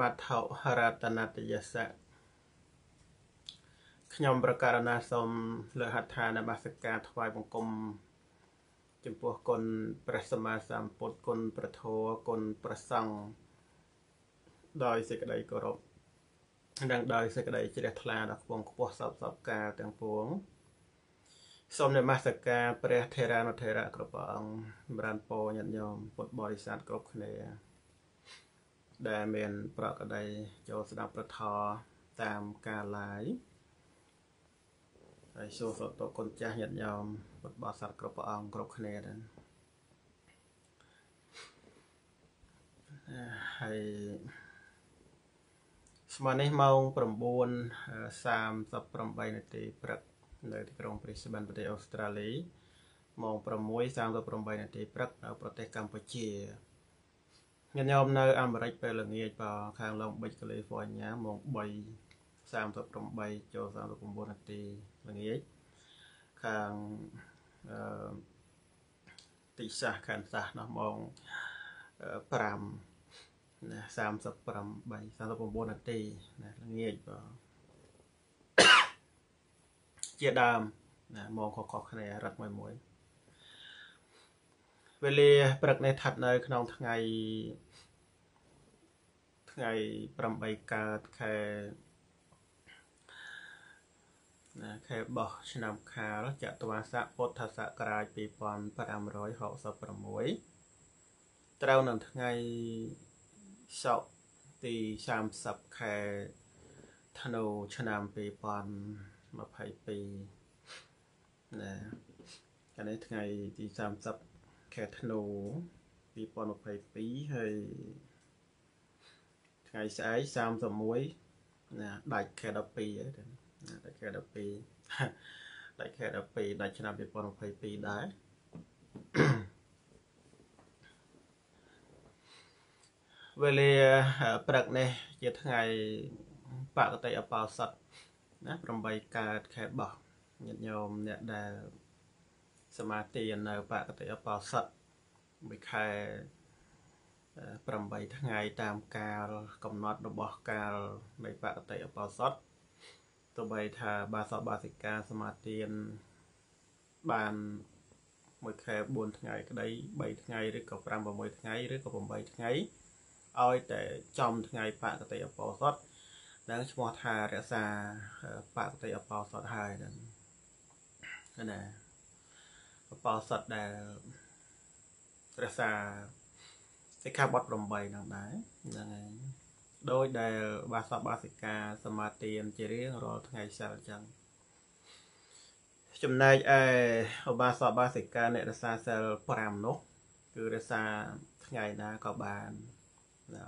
មត្ថុរតនតយសៈខ្ញុំប្រកាសណាសូមលើហដ្ឋានបាសការថ្វាយបង្គំចំពោះគុណព្រះសម្មាសម្ពុទ្ធគុណប្រធរគុណប្រសង្ឃដោយសេចក្តីគោរពនិងដោយសេចក្តីជ្រះថ្លាដល់ខ្ពងខ្ពស់សពសពកាលទាំងពួងសូមនមស្ការព្រះថេរានុថេរៈគ្រប់ព្រះអង្គចម្រើនពរញាតិញោមពុទ្ធបរិស័ទគ្រប់គ្នា ដែលមាន ប្រកដីចូលស្ដាប់ប្រធរតាមការ live ហើយសូមសតគុណចាស់ញាតិញោមពុទ្ធបរិស័ទគ្រប់ព្រះអង្គគ្រប់គ្នាដែរហើយស្មើនេះម៉ោង9:38នាទីព្រឹកនៅទីក្រុង Brisbane ប្រទេសអូស្ត្រាលីម៉ោង6:38នាទីព្រឹកនៅប្រទេសកម្ពុជា ញាតិញោមនៅអាមេរិកពេលល្ងាចបើខាងឡុងប៊ិចកាលីហ្វ័រញ៉ាម៉ោង3:38ចូល39នាទីល្ងាចខាងអឺទីសាសខាងសាសនោះម៉ោង5ណា38 39នាទីណាល្ងាចបើជាដើមណាម៉ោងខុសៗគ្នារត់មួយមួយ វេលាព្រឹកនេះស្ថិតនៅក្នុងថ្ងៃថ្ងៃ8កើតខែណាខែបោះឆ្នាំខាលចត្វាស័កពុទ្ធសករាជ2566ត្រូវនៅថ្ងៃសុក្រទី30ខែធ្នូឆ្នាំ2022ណាកាលនេះថ្ងៃទី30 ខែធ្នូ2022ហើយថ្ងៃស្អែក31ណាដាច់ខែ12ហើយណាដាច់ខែ12ដាច់ខែ12ដាច់ឆ្នាំ2022ដែរវេលាព្រឹកនេះជាថ្ងៃបកតិអបោសុតណា8កើតខែបោះញាតិញោមអ្នកដែល សមាធិនៅបកតិអបោសុតមួយខែ8ថ្ងៃតាមកាលកំណត់របស់កាលនៃបកតិអបោសុតទោះបីថាបាសបាសិកាសមាធិបានមួយខែ4ថ្ងៃក្តី3ថ្ងៃឬក៏5 6ថ្ងៃឬក៏8ថ្ងៃឲ្យតែចំថ្ងៃបកតិអបោសុតនឹងឈ្មោះថារក្សាបកតិអបោសុតហើយហ្នឹងណា បោសុតដែលរក្សាសិក្ខាបទ8ហ្នឹងដែរហ្នឹងហើយដោយដែលបាសបាសិកាសមាទានជារៀងរាល់ថ្ងៃសិលអញ្ចឹងចំណែកឯឧបាសកបាសិកាអ្នករសាសិល5នោះ គឺរសាថ្ងៃណាក៏បាន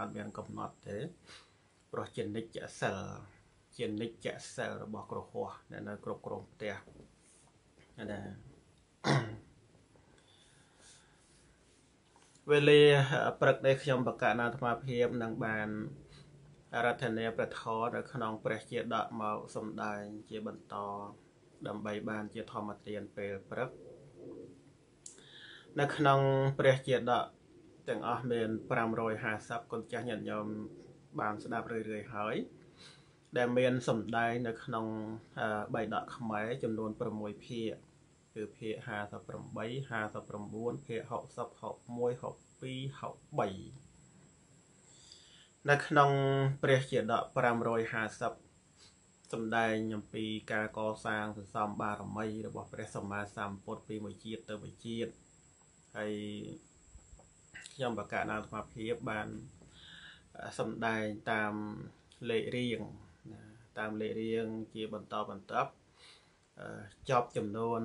អត់មានកំណត់ទេព្រោះជានិច្ចសិលជានិច្ចសិលរបស់គ្រោះហោះនៅ គ្រប់គ្រងផ្ទះណា វេលាព្រឹកនេះខ្ញុំបកណាអាត្មាភាពនឹងបានរដ្ឋនាប្រធរនៅក្នុងព្រះជាដកមកសំដែងជាបន្តដើម្បីបានជាធម្មទានពេលព្រឹកនៅក្នុងព្រះជាដកទាំងអស់មាន550គុណចាស់ញាតិញោមបានស្ដាប់រឿយៗហើយ ដែលមានសំដែងនៅក្នុងបៃដកខ្មែរចំនួន6ភាគ គឺភាគ58 59ភាគ60 61 62 63នៅក្នុងព្រះជាដក550សំដែងអំពីការកសាងសន្សំបារមីរបស់ព្រះសម្មាសម្ពុទ្ធពីមួយជាតិទៅមួយជាតិហើយខ្ញុំបកណាអាត្មាភាពបានសំដែងតាមលេខរៀងតាមលេខរៀងជាបន្តបន្ទាប់ ចប់ចំនួន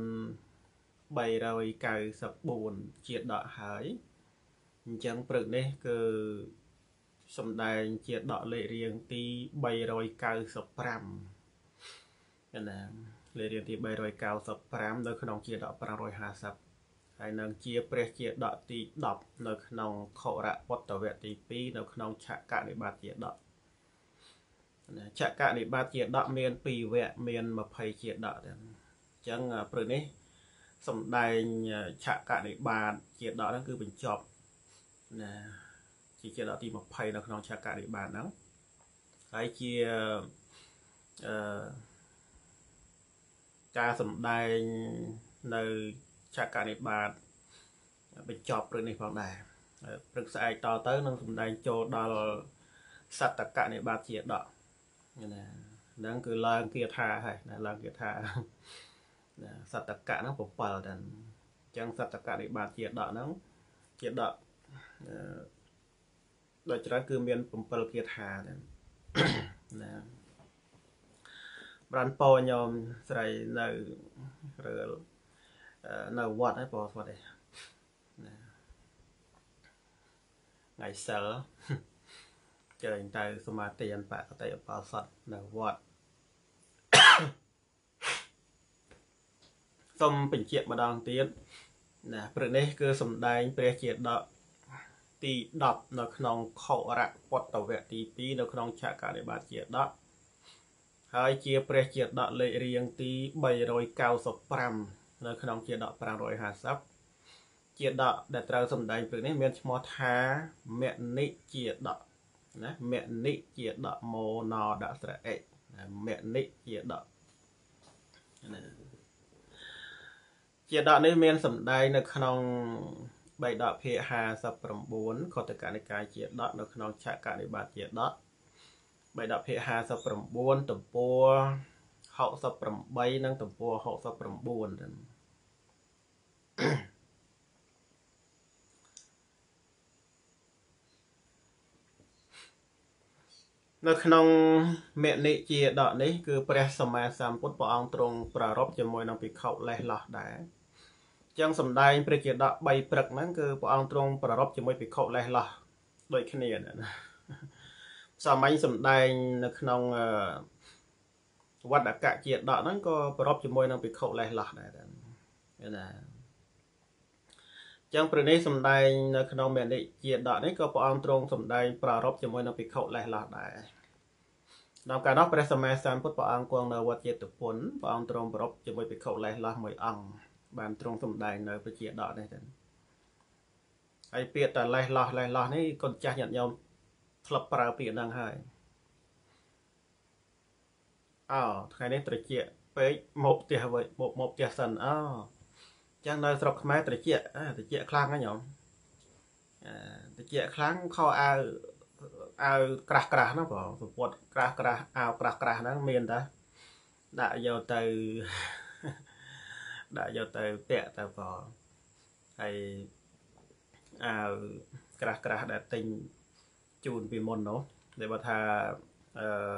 394ជាដកហើយអអញ្ចឹងព្រឹកនេះគឺសំដែងជាដកលេខរៀងទី395ណាលេខរៀងទី395នៅក្នុងជាដក550ហើយនឹងជាព្រះជាដកទី10នៅក្នុងខរៈវត្តវៈទី2នៅក្នុងឆកនិបាតជាដក ណាឆកនិបាតជាដកមាន2វគ្គមាន20ជាដកទាំងអញ្ចឹងព្រឹកនេះសំដែងឆកនិបាតជាដកហ្នឹងគឺបញ្ចប់ណាជាជាដកទី20នៅក្នុងឆកនិបាតហ្នឹងហើយជាអឺការសំដែងនៅឆកនិបាតបញ្ចប់ព្រឹកនេះផងដែរព្រឹកស្អែកតទៅនឹងសំដែងចូលដល់សត្តកនិបាតជាដក ណាហ្នឹងគឺឡើងគាថាហើយណាឡើងគាថាណាសត្តកៈហ្នឹង7តែអញ្ចឹងសត្តកៈនិបាតជាដកហ្នឹងជាដកដូចច្រើនគឺមាន7គាថាតែណាប្រាន់ពោញោមស្រីនៅរើលនៅវត្តហើយពោវត្តឯណាថ្ងៃសិល ចើញទៅសមាធិអនបកតិអបោសតនៅវត្តសូមបញ្ជាក់ម្ដងទៀតណាព្រឹកនេះគឺសំដែងព្រះជាដកទី10នៅក្នុងខរៈពតវៈទី2នៅក្នុងឆកនិបាតជាដកហើយជាព្រះជាដកលេខរៀងទី395នៅក្នុងជាដក550ជាដកដែលត្រូវសម្ដែងព្រឹកនេះមានឈ្មោះថាមនិជាដក ណាមនិជាដកមោណដស្រៈអិមនិជាដកណាជាដកនេះមានសម្ដែងនៅក្នុងបៃដកភាគ59ខតកនិកាយជាដកនៅក្នុងឆកនិបាតជាដកបៃដកភាគ59ទំព័រ68និងទំព័រ69 នៅក្នុងមនិជាដកនេះគឺព្រះសម្មាសម្ពុទ្ធព្រះអង្គទ្រង់ប្រារព្ធជាមួយនឹងភិក្ខុលេះឡោះដែរចឹងសំដែងព្រះជាដក3ព្រឹកហ្នឹងគឺព្រះអង្គទ្រង់ប្រារព្ធជាមួយភិក្ខុលេះឡោះដូចគ្នាណាសាមញ្ញសំដែងនៅក្នុងវត្តអកជាដកហ្នឹងក៏ប្ររពជាមួយនឹងភិក្ខុលេះឡោះដែរណា ចឹងព្រះនេះសំដែងនៅក្នុងមេនិជាដកនេះក៏ព្រះអង្គទ្រង់សំដែងប្រារព្ធជាមួយនឹងភិក្ខុលេះឡោះដែរដល់កាលនោះព្រះសម្មាសម្ពុទ្ធព្រះអង្គគង់នៅវត្តចេតពុនព្រះអង្គទ្រង់ប្រពជាមួយភិក្ខុលេះឡោះមួយអង្គបានទ្រង់សំដែងនៅប្រជាដកនេះទៅហើយពាក្យតែលេះឡោះលេះឡោះនេះកូនចាស់ញាតិញោមធ្លាប់ប្រើពាក្យហ្នឹងហើយអោថ្ងៃនេះត្រជាពេកមកផ្ទះវិញមកមកផ្ទះសិនអោ ចឹងនៅស្រុកខ្មែរត្រជាត្រជាខ្លាំងហ្នឹងញោមត្រជាខ្លាំងខោអាវអាវក្រាស់ក្រាស់ហ្នឹងបងសពតក្រាស់ក្រាស់អាវក្រាស់ក្រាស់ហ្នឹងមានតាដាក់យកទៅដាក់យកទៅពាក់ទៅបងហើយអាវក្រាស់ក្រាស់ដែលទិញជូនពីមុននោះដែលបើថាអឺ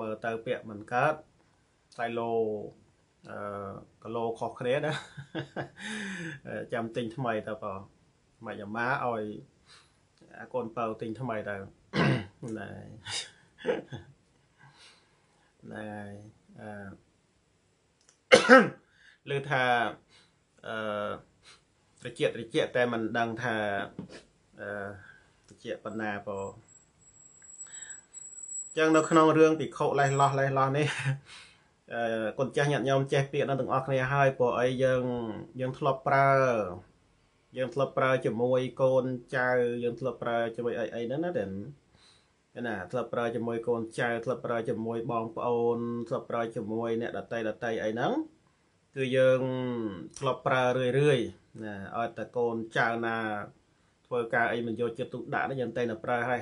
មើលទៅពាក់មិនកើតខ្សែលោអឺ គីឡូខុសគ្នាណាចាំទិញថ្មីទៅបងមកយ៉ាម៉ាឲ្យអាកូនបើទិញថ្មីទៅណែណែអឺឮថាអឺត្រជាត្រជាតែមិនដឹងថាអឺត្រជាបណ្ណាបើចឹងនៅក្នុងរឿងពិខុលេះលោះលេះលោះនេះអឺ កូនចាស់ញាតិញោមចេះពាក្យនោះទាំងអស់គ្នាហើយព្រោះអីយើងយើងធ្លាប់ប្រើ យើងធ្លាប់ប្រើជាមួយកូនចៅយើងធ្លាប់ប្រើជាមួយអីអីហ្នឹងណាតែណាធ្លាប់ប្រើជាមួយកូនចៅធ្លាប់ប្រើជាមួយបងប្អូនធ្លាប់ប្រើជាមួយអ្នកដតីដតីអីហ្នឹងគឺយើងធ្លាប់ប្រើរឿយរឿយណាឲ្យតែកូនចៅណាធ្វើការអីមិនយកចិត្តទុកដាក់នេះយើងតែតែប្រើហើយ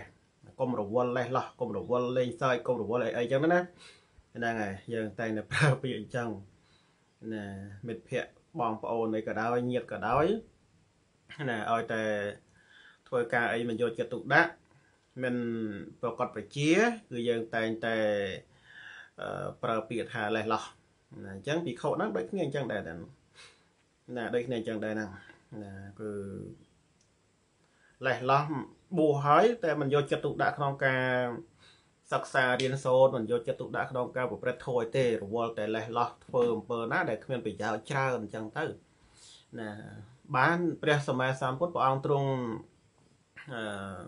កុំរវល់លេះឡោះកុំរវល់លេងសើចកុំរវល់អីអីចឹងណា ហ្នឹងហើយយើងតែតែប្រើពាក្យអញ្ចឹងណាមិត្តភ័ក្តិបងប្អូនអីក៏ដោយញាតិក៏ដោយណាឲ្យតែធ្វើការអីមិនយកចិត្តទុកដាក់មិនប្រកបប្រជា គឺយើងតែងតែប្រើពាក្យថាលេះឡោះណាអញ្ចឹងពិខុហ្នឹងដូចគ្នាអញ្ចឹងដែរណាដូចគ្នាអញ្ចឹងដែរហ្នឹងណាគឺលេះឡោះបួសហើយតែមិនយកចិត្តទុកដាក់ក្នុងការ សិក្សារៀនសូត្រមិនយកចិត្តទុកដាក់ក្នុងការប្រព្រឹត្តធម៌ទេរវល់តែលេះឡោះធ្វើអំពើណាដែលគ្មានប្រយោជន៍ច្រើនអញ្ចឹងទៅណាបានព្រះសម្មាសម្ពុទ្ធព្រះអង្គទ្រង់អឺ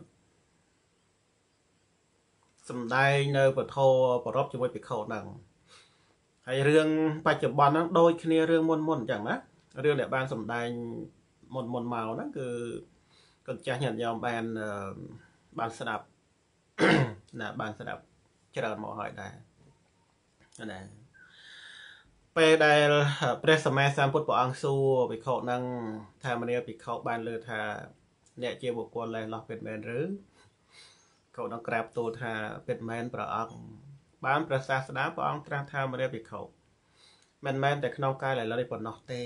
សំដែងនៅពធប្រពជាមួយភិក្ខុហ្នឹងហើយរឿងបច្ចុប្បន្នហ្នឹងដូចគ្នារឿងមុនមុនអញ្ចឹងណារឿងដែលបានសំដែងមុនមុនមកហ្នឹងគឺកូនចាស់ញាតិញោមបានបានស្ដាប់ ណាបានស្ដាប់ច្រើនមកហើយដែរណាពេលដែលព្រះសម្មាសម្ពុទ្ធព្រះអង្គសួរភិក្ខុនឹងថាមនាភិក្ខុបានលើថា អ្នកជាបុគ្គលលេះលោះពិតមែនឬកោនឹងក្រាបទូលថាពិតមែនព្រះអង្គបានព្រះសាស្តាព្រះអង្គត្រាស់ថាមនាភិក្ខុមិនមែនតែក្នុងកាយឡើយប៉ុណ្ណោះទេ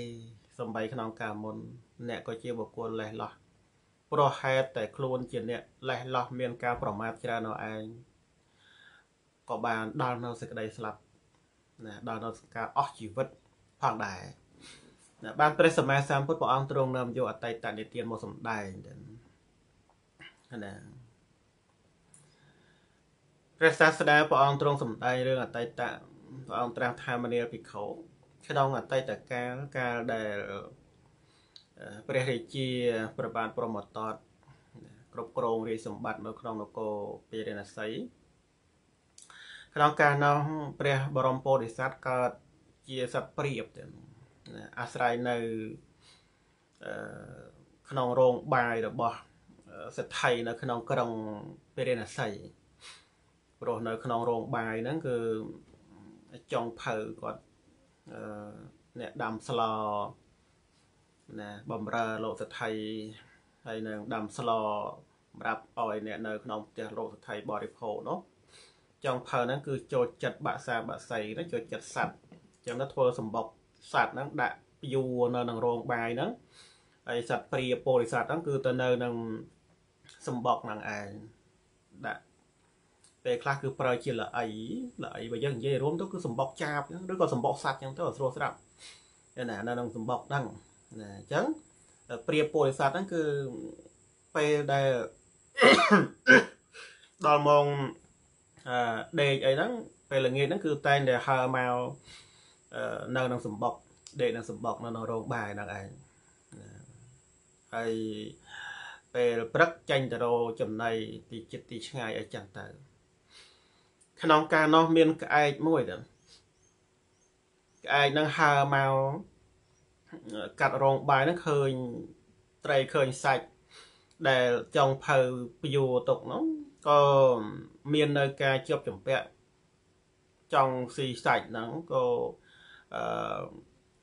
សំបីក្នុងកាលមុន អ្នកក៏ជាបុគ្គលលេះលោះ ព្រោះហេតុតែខ្លួនជាអ្នកលេះលោះមានការប្រមាថច្រើននៅឯងក៏បានដល់នៅសេចក្តីស្លាប់ណាដល់នៅការអស់ជីវិតផងដែរណាបានព្រះសម្មាសម្ពុទ្ធព្រះអង្គទ្រង់នាំយកអតីតនិទានមកសម្ដែងណាព្រះសាស្តាព្រះអង្គទ្រង់សម្ដែងរឿងអតីតព្រះអង្គត្រាស់ថាមនាភិក្ខុក្នុងអតីតកាលកាលដែល ព្រះរាជាប្របាទព្រមតតគ្រប់គ្រងរាជសម្បត្តិនៅក្នុងនគរពេរណសីក្នុងកាលនោះព្រះបរមពោធិសត្វកើតជាសត្វព្រាបទៅអាស្រ័យនៅក្នុងរោងបាយរបស់សិទ្ធិនៅក្នុងក្រុងពេរណសីព្រោះនៅក្នុងរោងបាយហ្នឹងគឺចុងភៅគាត់អ្នកដាំស្ល ណាបំរើលោកសថីហើយនឹងដាំស្លសម្រាប់ឲ្យអ្នកនៅក្នុងផ្ទះលោកសថីបរិភោគនោះចុងភៅហ្នឹងគឺចូលចិត្តបាក់សាបាក់សៃណាចូលចិត្តសัตว์អញ្ចឹងទៅធ្វើសម្បុកសัตว์ហ្នឹងដាក់យួរនៅក្នុងរោងបាយហ្នឹងហើយសัตว์ព្រាពោធិសត្វហ្នឹងគឺទៅនៅក្នុងសម្បុកហ្នឹងឯងដាក់ពេលខ្លះគឺប្រើជាល្អីល្អីបើយើងនិយាយរួមទៅគឺសម្បុកចាបឬក៏សម្បុកសัตว์អញ្ចឹងទៅស្រួលស្រាប់ណានៅក្នុងសម្បុកហ្នឹង ណាអញ្ចឹងព្រាពោធិសត្វហ្នឹងគឺពេលដែលដល់ម៉ោងអឺដេកអីហ្នឹងពេលល្ងាចហ្នឹងគឺតែងតែហើមកនៅក្នុងសម្បុកដេកនៅសម្បុកនៅក្នុងរោងបាយហ្នឹងឯងហើយពេលព្រឹកចាញ់ទៅរកចំណៃទីចិត្តទីឆ្ងាយឲ្យចឹងទៅក្នុងការនោះមានក្អែកមួយទៅក្អែកនឹងហើមក កាត់រោងបាយហ្នឹងឃើញត្រីឃើញសាច់ដែលចង់ផៅពយួរទុកហ្នឹងក៏មាននៅការជាប់ចម្ពាក់ចង់ស៊ីសាច់ហ្នឹងក៏អឺ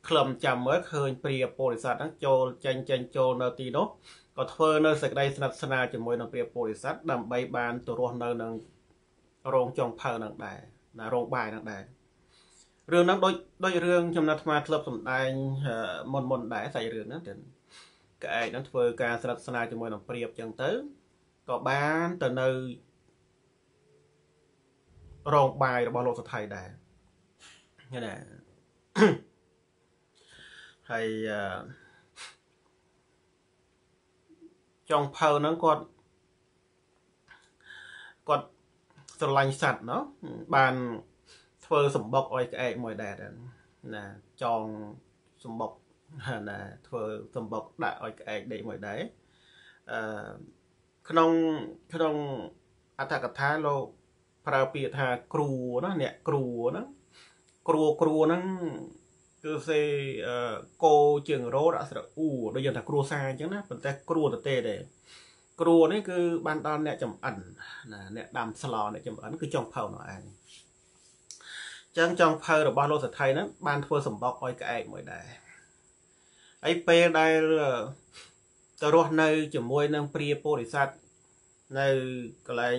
ក្លឹមចាំមើលឃើញព្រាពោធិសត្វហ្នឹងចូលចេញចេញចូលនៅទីនោះក៏ធ្វើនៅសេចក្តីស្និទ្ធស្នាលជាមួយនឹងព្រាពោធិសត្វដើម្បីបានទៅរស់នៅនឹងរោងចុងផៅហ្នឹងដែរណារោងបាយហ្នឹងដែរ រឿងហ្នឹងដូចដូចរឿងចំណាត់អាត្មាធ្លាប់សម្ដែងមុនមុនដែរសាច់រឿងហ្នឹងទៅក្អែកហ្នឹងធ្វើការស្រិតស្នាជាមួយនឹងព្រាបចឹងទៅក៏បានទៅនៅរោងបាយរបស់លោកសថៃដែរឃើញណាហើយចុងភៅហ្នឹងគាត់គាត់ស្រឡាញ់សัตว์เนาะបាន ធ្វើសម្បុកឲ្យក្អែកមួយដែរណាចងសម្បុកណាធ្វើសម្បុកដាក់ឲ្យក្អែកដេកមួយដែរអឺក្នុងក្នុងអត្ថកថាលោកប្រើពាក្យថាគ្រូណាអ្នកគ្រូហ្នឹងគ្រូគ្រូហ្នឹងគឺសេកោជើងរោដាក់ស្រអ៊ូដូចយើងថាគ្រួសារអញ្ចឹងណាប៉ុន្តែគ្រូទៅទេដែរគ្រួនេះគឺបានដល់អ្នកចំអិនណាអ្នកដាំស្លអ្នកចំអិនគឺចុងភៅនោះឯង ចឹងចុងភៅរបស់លោកសថៃហ្នឹងបានធ្វើសម្បុកឲ្យក្អែកមួយដែរហើយពេលដែលទៅរស់នៅជាមួយនឹងព្រាពោធិសត្វនៅកន្លែង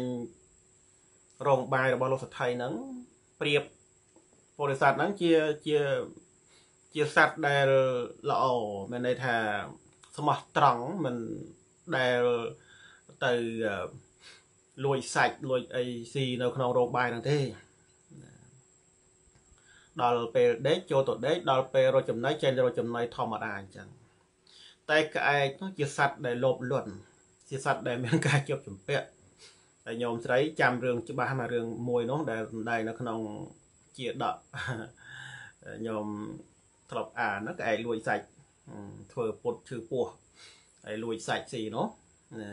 រោងបាយរបស់លោកសថៃហ្នឹងព្រាពោធិសត្វហ្នឹងជាជាជាសត្វដែលល្អមានន័យថាស្មោះត្រង់មិនដែលទៅលួចសាច់លួចអីស៊ីនៅក្នុងរោងបាយហ្នឹងទេ ដល់ពេលដេកចូលទៅដេកដល់ពេលរកចំណីចេញរកចំណីធម្មតាអញ្ចឹងតែក្អែកនោះជាសត្វដែលលោភលន់ជាសត្វដែលមានការជាប់ជំពាក់ហើយញោមស្រីចាំរឿងច្បាស់ណារឿងមួយនោះដែលសម្ដែងនៅក្នុងជាដកញោមធ្លាប់អានហ្នឹងក្អែកលួចសាច់ធ្វើពុតឈឺពោះហើយលួចសាច់ស៊ីនោះណា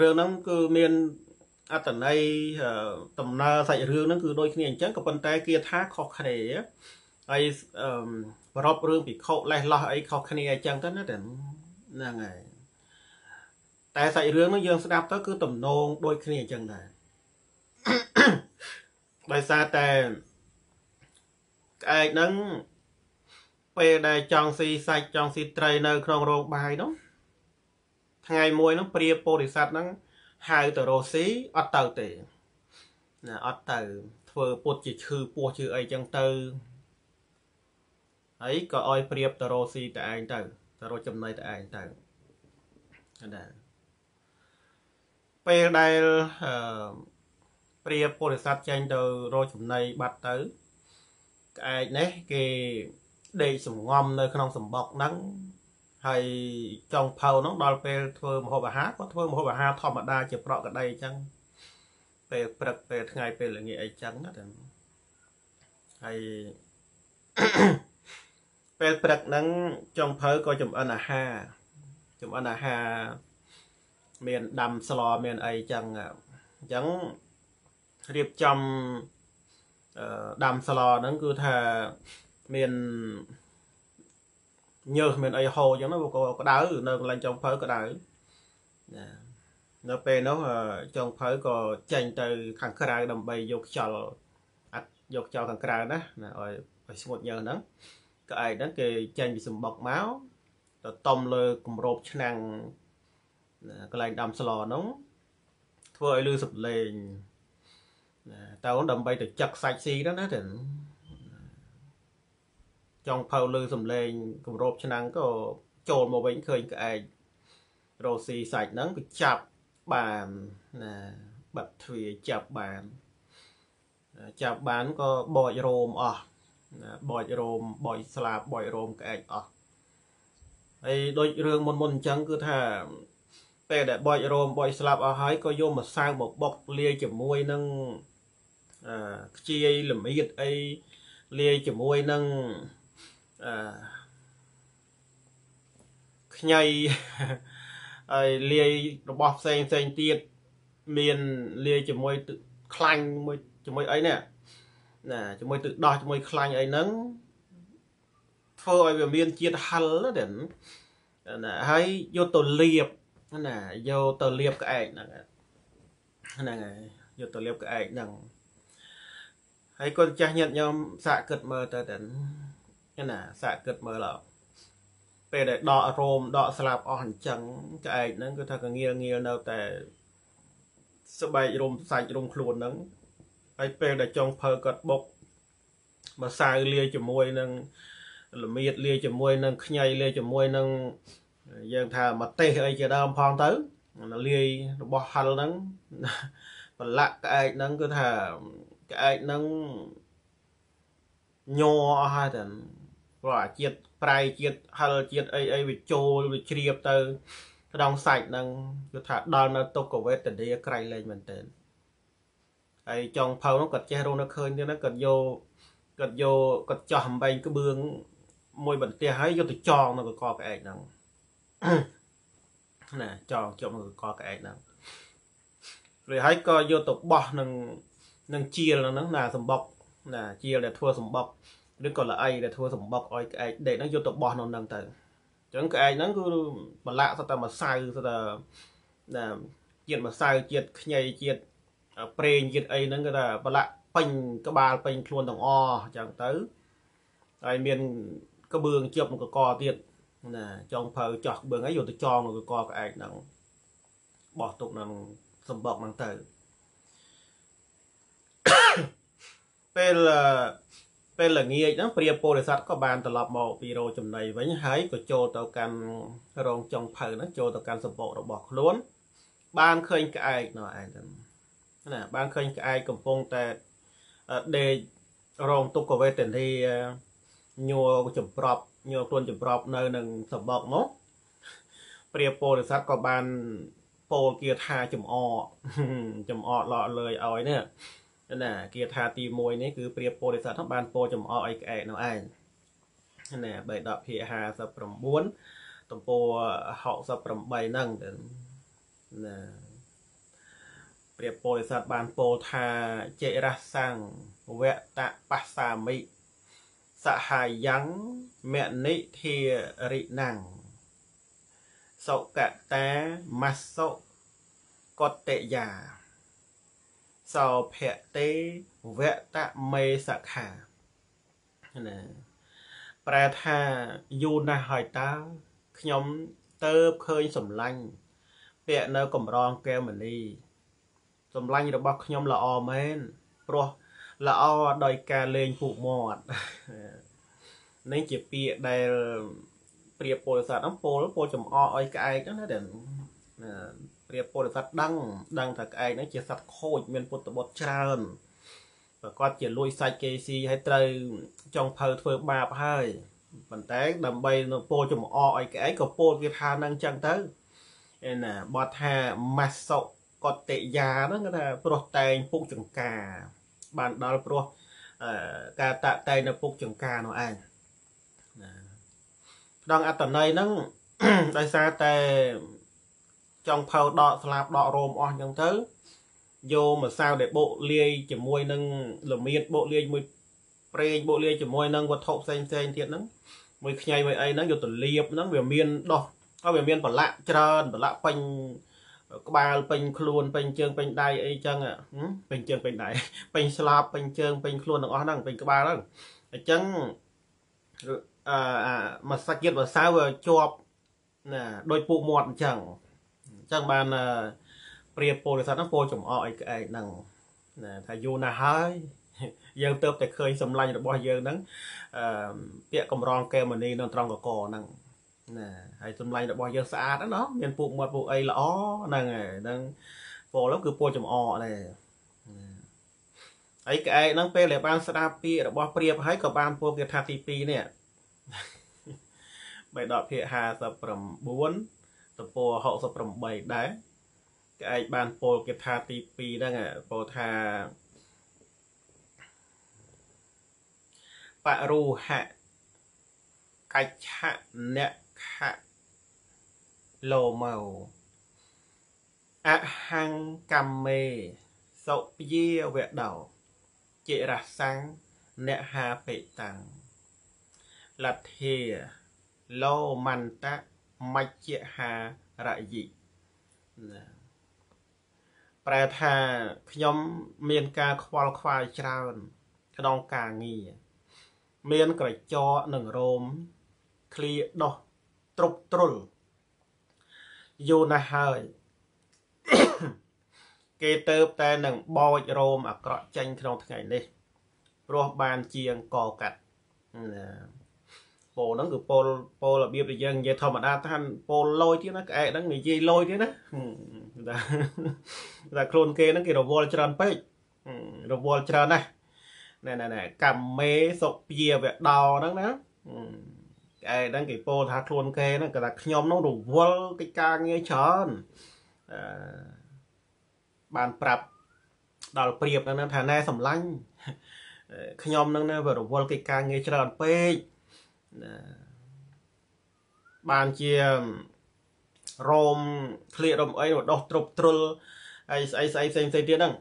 រឿងហ្នឹងគឺមាន អត្តន័យដំណើរសាច់រឿងហ្នឹងគឺដូចគ្នាអញ្ចឹងក៏ប៉ុន្តែគាថាខុសគ្នាហើយប្រពរឿងពិខុលេះលោះអីខុសគ្នាអញ្ចឹងទៅណាតែហ្នឹងហើយតែសាច់រឿងហ្នឹងយើងស្ដាប់ទៅគឺទំនងដូចគ្នាអញ្ចឹងដែរដោយសារតែក្អែកហ្នឹងពេលដែលចង់ស៊ីសាច់ចង់ស៊ីត្រីនៅក្នុងរោងបាយនោះថ្ងៃមួយនោះព្រាពោធិសត្វហ្នឹង ហៅទៅរស់ស៊ីអត់ទៅទេណាអត់ទៅ ធ្វើពុតជាឈឺពោះឈឺអីចឹងទៅហើយក៏ឲ្យព្រៀបទៅរស់ស៊ីតែឯងទៅទៅរកចំណីតែឯងទៅណាពេលដែលអឺព្រាពុរិស័ទចេញទៅរកចំណីបាត់ទៅក្អែកនេះគេដេកសំងំនៅក្នុងសម្បុកហ្នឹង ហើយចុងផៅហ្នឹងដល់ពេលធ្វើម្ហូបអាហារក៏ធ្វើម្ហូបអាហារធម្មតាជាប្រក់ក្តីអញ្ចឹងពេលព្រឹកពេលថ្ងៃពេលល្ងាចអីចឹងណាតែហើយពេលព្រឹកហ្នឹងចុងភៅក៏ចំអិនអាហារចំអិនអាហារមានដាំស្លមានអីចឹងអញ្ចឹងរៀបចំដាំស្លហ្នឹងគឺថាមាន ញើសមានអីហូរអញ្ចឹងក៏ក្តៅនៅកន្លែងចុងភៅក្តៅណានៅពេលនោះចុងភៅក៏ចេញទៅខាងក្រៅដើម្បីយកខ្យល់អត់យកខ្យល់ខាងក្រៅណាណាឲ្យឲ្យស្ងួតញើសហ្នឹងក្អែកហ្នឹងគេចេញពីសម្បុកមកទៅតំលើគម្របឆ្នាំងកន្លែងដាំស្លហ្នឹងធ្វើឲ្យលឺសំឡេងតើដើម្បីទៅចឹកសាច់ស៊ី đó ណាទៅ ចង់ផៅលឺសំឡេងគម្របឆ្នាំងក៏ចូលមកវិញឃើញក្អែករ៉ូស៊ីសាច់ហ្នឹងក៏ចាប់បានណាបាត់ទ្វាចាប់បានចាប់បានក៏បោចរោមអស់ណាបោចរោមបោចស្លាបបោចរោមក្អែកអស់ហើយដូចរឿងមុនមុនអញ្ចឹងគឺថាពេលដែលបោចរោមបោចស្លាប់អស់ហើយក៏យកម្សៅមកបុកលាយជាមួយនឹងអឺខ្ជាយល្មៀតអីលាយជាមួយនឹង អឺខ្ញីហើយលាយរបស់ផ្សេងផ្សេងទៀតមានលាយជាមួយទឹកខ្លាញ់មួយជាមួយអីនេះណាជាមួយទឹកដោះជាមួយខ្លាញ់អីហ្នឹងធ្វើឲ្យវាមានជាតិហឹលណាណាហើយយកទៅលាបណាយកទៅលាបក្អែកហ្នឹងហ្នឹងហើយយកទៅលាបក្អែកហ្នឹងហើយកូនចាស់ញាតិញោមសាកគិតមើលទៅទៅ ណាសាកគិតមើលអត់ពេលដែលដករោមដកស្លាប់អស់អញ្ចឹងក្អែកហ្នឹងគឺថាកងាលងាលនៅតែស្បែករោមសាច់រោមខ្លួនហ្នឹងហើយពេលដែលចុងភើគាត់បុកម្សៅលាយជាមួយនឹងល្មៀតលាយជាមួយនឹងខ្ញីលាយជាមួយនឹងយើងថាមកទេសអីជាដើមផងទៅលាយរបស់ហិលហ្នឹងប្រឡាក់ក្អែកហ្នឹងគឺថាក្អែកហ្នឹងញ័រអស់ហើយតែ ព្រោះអាជាតិប្រៃជាតិហិលជាតិអីអីវាចូលវាជ្រាបទៅដងសាច់ហ្នឹងគឺថាដល់នៅទុក្ខវេទនាក្រៃលែងមែនទែនហើយចុងផៅនោះគាត់ចេះរស់នៅឃើញទៀតណាគាត់យកគាត់យកគាត់ចោះអំបែងក្បឿងមួយបន្ទះហើយយកទៅចងនៅកកក្អែកហ្នឹងណាចងជាប់នៅកកក្អែកហ្នឹងរួចហើយក៏យកទៅបោះនឹងនឹងជាលហ្នឹងណាសម្បុកណាជាលដែលធ្វើសម្បុក ឬក៏ល្អីដែលធ្វើសម្បុកឲ្យក្អែកដេកហ្នឹងយកទៅបោះនៅហ្នឹងទៅអញ្ចឹងក្អែកហ្នឹងគឺបន្លាក់សតែម្សៅសតែណាជាតិម្សៅជាតិខ្ញីជាតិប្រេងជាតិអីហ្នឹងគឺថាបន្លាក់ពេញក្បាលពេញខ្លួនទាំងអស់អញ្ចឹងទៅហើយមានក្បឿងជាប់នឹងកកទៀតណាចងភៅចោះក្បឿងអីយកទៅចងនៅកកក្អែកហ្នឹងបោះទុកក្នុងសម្បុកហ្នឹងទៅពេល ពេលល្ងាចហ្នឹងព្រាពោធិសត្វក៏បានត្រឡប់មកពីរោចំណីវិញហើយក៏ចូលទៅកាន់រោងចុងភៅហ្នឹងចូលទៅកាន់សម្បុករបស់ខ្លួន បានឃើញក្អែកនោះឯងទៅណាបានឃើញក្អែកកំពុងតែដេករងទុក្ខវេទនាញ័រចម្ប្រប់ញ័រខ្លួនចម្ប្រប់នៅនឹងសម្បុកនោះព្រាពោធិសត្វក៏បានពោលគាថាចំអកចំអកលក់លើយឲ្យនេះ ណាគាថាទី1នេះគឺព្រាពោធិសត្វបានពោលចំអកឲ្យក្អែកនោះឯងណាបេដកភាគ59ទំព័រ68ហ្នឹងណាព្រាពោធិសត្វបានពោលថាចេរះសੰងវតបស្សាមិសហាយ៉ាងមនិធារិណੰសុកតាមសុកតេយា សោភៈទេវតមេសខាណាប្រែថាយូរណាស់ហើយតើខ្ញុំទៅឃើញសម្លាញ់ពាក់នៅកំរងកែមនីសម្លាញ់របស់ខ្ញុំល្អមែនព្រោះល្អដោយការលេងពុកមាត់នេះជាពាក្យដែលព្រាបពលស័តហ្នឹងពលពលចំអកឲ្យក្អែកហ្នឹងណាដែល ព្រាបពលស័តដឹងដឹងថាក្អែកហ្នឹងជាសត្វខូចមានពុទ្ធបុត្រច្រើនប្រកាសជាលួចសាច់គេស៊ីឲ្យត្រូវចង់ភៅធ្វើបាបហើយប៉ុន្តែដើម្បីនឹងពោលចំអកឲ្យក្អែកក៏ពោលគេថានឹងចឹងទៅឯណាបត់ថាម៉ាសុកតិយាហ្នឹងគេថាព្រោះតែងពុកចង្ការ បានដល់ព្រោះការតាក់តែងនៅពុកចង្ការនោះឯងណាដងអត្តន័យហ្នឹងដោយសារតែ ចង់ផៅដកស្លាប់ដករោមអស់អញ្ចឹងទៅយកម្សៅដែលបូកលាយជាមួយនឹងលមៀតបូកលាយជាមួយប្រេងបូកលាយជាមួយនឹងវត្ថុផ្សេងផ្សេងទៀតហ្នឹងមួយខ្ញីមួយអីហ្នឹងយកទៅលាបហ្នឹងវាមានដោះហើយវាមានប្រឡាក់ច្រើនប្រឡាក់ពេញក្បាលពេញខ្លួនពេញជើងពេញដៃអីចឹងពេញជើងពេញដៃពេញស្លាបពេញជើងពេញខ្លួនទាំងអស់ហ្នឹងពេញក្បាលហ្នឹងអញ្ចឹងអឺមកសាច់ជាតិវ៉ាសាវវាជាប់ណាដោយពូកមាត់អញ្ចឹងអញ្ចឹងបានព្រាបពលិស័តហ្នឹងពោចំអកអីក្អែកហ្នឹងណាថាយូរណាស់ហើយយើងទៅតែឃើញសម្លាញ់របស់យើងហ្នឹងអឺពាក្យកំរងកែមនីនៅត្រង់កកហ្នឹងណាហើយសម្លាញ់របស់យើងស្អាតណាមានពូកមាត់ពូកអីល្អហ្នឹងហើយហ្នឹងពលគឺពលចំអកដែរហើយក្អែកហ្នឹងពេលដែលបានស្ដាប់ពាក្យរបស់ព្រាបហើយក៏បានពោលគេថាទី2នេះបេដកភាគ59 ទំព័រ68ដែរក្អែកបានពោលគេថាទី2ហ្នឹងពោលថាបរុហៈកច្ឆៈអ្នកខៈលោមោអហង្កម្មមេសុពាវដោចិរសੰងអ្នកហាបេតាំងលទ្ធាលោមន្តៈ មជ្ជហារយិណាប្រែថាខ្ញុំមានការខ្វល់ខ្វាយច្រើនក្នុងការងារមានក្រចកនិងរោមឃ្លៀដោះទ្រុបទ្រុលយូរណាស់ហើយគេទៅតែនឹងបោចរោមអាក្រក់ចេញក្នុងថ្ងៃនេះព្រោះបានជាងកកាត់ណា ពោលហ្នឹងគឺពោលពោលរបៀបដែលយើងនិយាយធម្មតាថាពោលលយទៀតណាក្អែកហ្នឹងនិយាយលយទៀតណាតែតែខ្លួនគេហ្នឹងគេរវល់ច្រើនពេករវល់ច្រើនណាស់ណែណែកម្មមេសុភាវដោហ្នឹងណាក្អែកហ្នឹងគេពោលថាខ្លួនគេហ្នឹងគេថាខ្ញុំហ្នឹងរវល់កិច្ចការងារច្រើនអឺបានប្រាប់ដល់ព្រៀបហ្នឹងថាណែសម្លាញ់ខ្ញុំហ្នឹងណាវារវល់កិច្ចការងារច្រើនពេក ណាបានជារោមធ្លាករោមអីដុះទ្រុបទ្រុលហើយស្អីស្អីផ្សេងផ្សេងទៀតហ្នឹង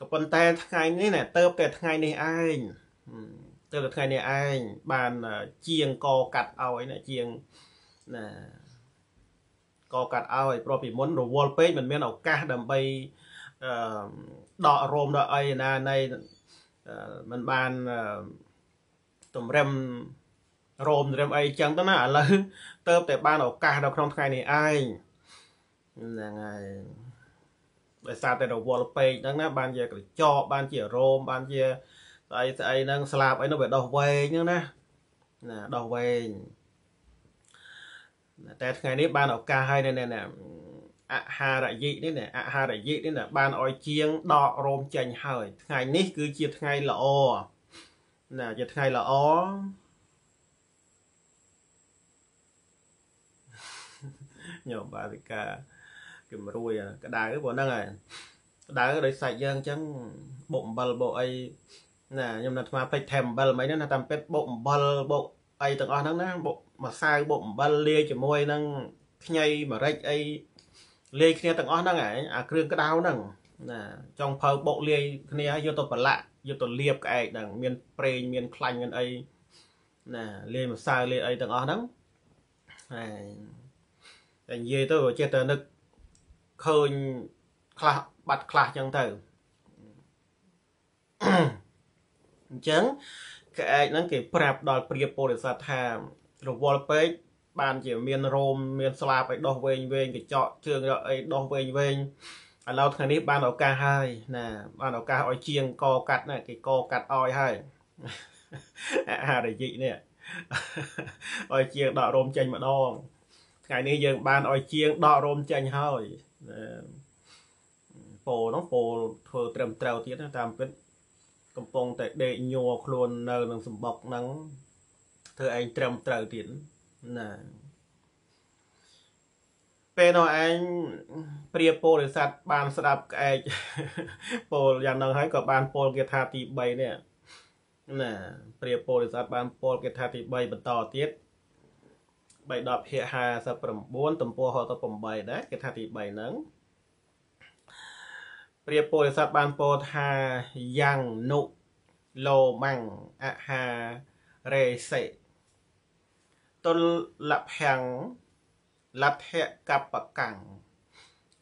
ក៏ប៉ុន្តែថ្ងៃនេះណាទៅតែថ្ងៃនេះឯងទៅតែថ្ងៃនេះឯងបានជាងកកាត់ឲ្យណាជាងណាកកាត់ឲ្យព្រោះពីមុនរវល់ពេកមិនមានឱកាសដើម្បីអឺដករោមដកអីណានៃมันបានតម្រឹម រោមត្រៀមអីចឹងទៅណាឥឡូវទៅតែបានឱកាសនៅក្នុងថ្ងៃនេះឯងហ្នឹងហើយដោយសារតែរវល់ពេកហ្នឹងណាបានជាក្រចកបានជារោមបានជាស្អីស្អីហ្នឹងស្លាបអីនោះវាដោះវែងហ្នឹងណាណាដោះវែងតែថ្ងៃនេះបានឱកាសហើយណែណែអហារយិនេះណាអហារយិនេះណាបានឲ្យជាងដករោមចេញហើយ ថ្ងៃនេះគឺជាថ្ងៃល្អណាជាថ្ងៃល្អ ញោមបាវិកាគំរួយក្តៅព្រោះហ្នឹងហើយក្តៅដោយសាច់យើងអញ្ចឹងបុកអំបិលបុកអីណាខ្ញុំនៅថ្មពេជ្រថែមអំបិលមិនណាតាមពេជ្របុកអំបិលបុកអីទាំងអស់ហ្នឹងណាបុកម្សៅបុកអំបិលលាយជាមួយនឹងខ្ញីម្រេចអីលាយគ្នាទាំងអស់ហ្នឹងឯងអាគ្រឿងក្តៅហ្នឹងណាចង់ភៅបុកលាយគ្នាយកទៅប្រឡាក់យកទៅលាបក្អែកហ្នឹងមានប្រេងមានខ្លាញ់មានអីណាលាយម្សៅលាយអីទាំងអស់ហ្នឹងហើយ តែនិយាយទៅចេះតែនឹកឃើញខ្លះបាត់ខ្លះចឹងទៅអញ្ចឹងក្អែកហ្នឹងគេប្រាប់ដល់ព្រាបរិស័ទថារវល់ពេកបានជាមានរោមមានស្លាបឲ្យដោះវែងវែងកញ្ចក់ជើងអីដោះវែងវែងឥឡូវថ្ងៃនេះបានឱកាសហើយណាបានឱកាសឲ្យជាងកកាត់ណាគេកកាត់ឲ្យហើយអាហារយិនេះឲ្យជាងដករោមចេញម្ដង ថ្ងៃនេះយើងបានឲ្យជាងដករោមចេញហើយពោនោះពោធ្វើត្រឹមត្រូវទៀតតាមពិតកំពុងតែដេកញ័រខ្លួននៅនឹងសម្បុកហ្នឹងធ្វើឯងត្រឹមត្រូវទៀតណាពេលនោះឯងព្រាពលរិស័តបានស្ដាប់ក្អែកពលយ៉ាងហ្នឹងហើយក៏បានពលគាថាទី3នេះណាព្រាពលរិស័តបានពលគាថាទី3បន្តទៀត 3ដបភាគ59ទំព័រ68ដែរគាថាទី3ហ្នឹងព្រាពលរិស័តបានពោលថាយ៉ាងនុលោម៉ាំងអហារេសេតុលលភੰលទ្ធកបកាំង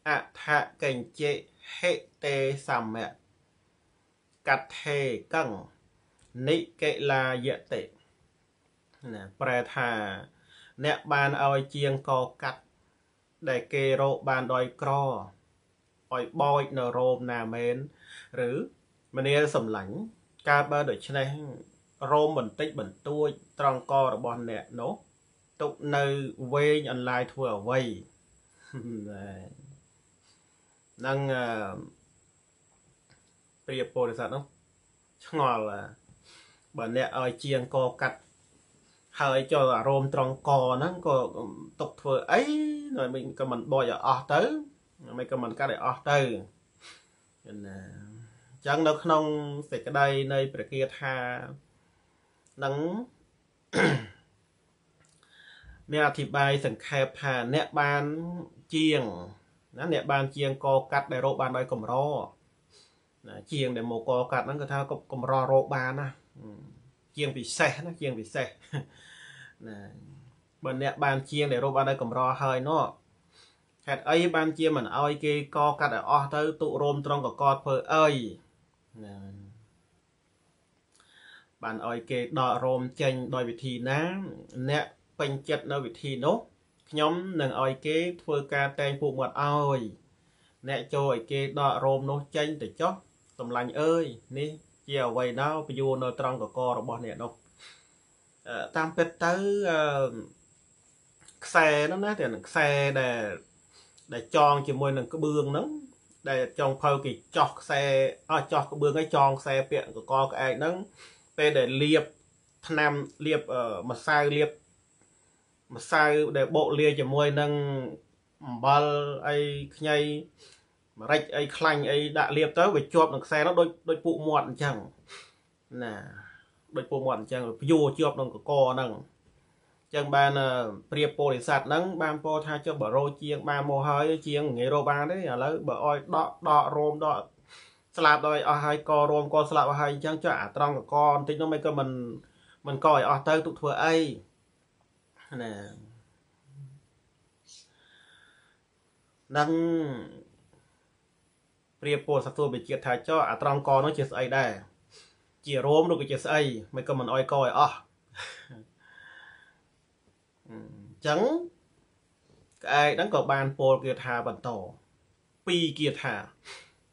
អថកញ្ចេហេតេសមៈកថេកੰនិកេលាយតិណាប្រែថា អ្នកបានឲ្យជាងកកាត់ដែលគេរកបានដោយក្រឲ្យបោចនៅរោមណាមែនឬមនាលសម្លាញ់កើតបើដូច្នេះរោមបន្តិចបន្តួចត្រង់ករបស់អ្នកនោះទុកនៅវែងអន្លាយធ្វើអ្វីនឹងព្រាពោធិសត្វនោះឆ្ងល់បើអ្នកឲ្យជាងកកាត់ ហើយចូលអារោមត្រង់កហ្នឹងក៏ຕົកធ្វើអីមិនក៏មិនបោចឲ្យអស់ទៅមិនក៏មិនកាត់ឲ្យអស់ទៅណាអញ្ចឹងនៅក្នុងសេចក្តីនៃព្រះគាថានឹងមានអធិប្បាយសង្ខេបថាអ្នកបានជាងណាអ្នកបានជាងកកាត់ដែលរកបានដោយកម្រណាជាងដែលមកកកាត់ហ្នឹងគឺថាកម្ររកបានណា ជាងពិសេសណាជាងពិសេសណាបើអ្នកបានជាងដែលរកបានដោយកម្រហើយនោះហេតុអីបានជាមិនអោយគេកកាត់ឲ្យអស់ទៅទុរោមត្រង់កកធ្វើអីណាបានអោយគេដករោមចេញដោយវិធីណា អ្នកពេញចិត្តនៅវិធីនោះខ្ញុំនឹងឲ្យគេធ្វើការតែងពួកមាត់ឲ្យអ្នកចូលឲ្យគេដករោមនោះចេញទៅចុះតម្លាញ់អើយនេះ ជាអ្វីណោពយួរនៅត្រង់កករបស់អ្នកនោះតាមពិតទៅខ្សែនោះណាតែខ្សែដែលដែលចងជាមួយនឹងក្បឿងហ្នឹងដែលចងភៅគេចោះខ្សែអស់ចោះក្បឿងឲ្យចងខ្សែពាក់កកក្អែកហ្នឹងពេលដែលលាបថ្នាំលាបម្សៅលាបម្សៅដែលបកលាយជាមួយនឹងអំបិលអីខ្ញី ម្រេចអីខ្លាញ់អីដាក់លាបទៅវាជាប់នឹងខ្សែនោះដូចដូចពួកមាត់អញ្ចឹងណាដូចពួកមាត់អញ្ចឹងព្យួរជាប់នឹងកកហ្នឹងចឹងបានព្រៀបពោធិសត្វហ្នឹងបានពោថាចុះបើរោជាងបានមកហើយជាងងាយរោបានទេឥឡូវបើអោយដកដករោមដកស្លាប់ដល់អស់ហើយករោមកស្លាប់អស់ហើយអញ្ចឹងចុះអាត្រង់កកបន្តិចនោះមិនក៏មិនមិនកឲ្យអស់ទៅទុកធ្វើអីណានឹង ព្រាពលសត្វវិជាតិថាចោអាត្រង់កនោះជាស្អីដែរជារោមនោះក៏ជាស្អីមិនក៏មិនអោយកឲ្យអស់អញ្ចឹងក្អែកហ្នឹងក៏បានពោលគាថាបន្តពីរគាថា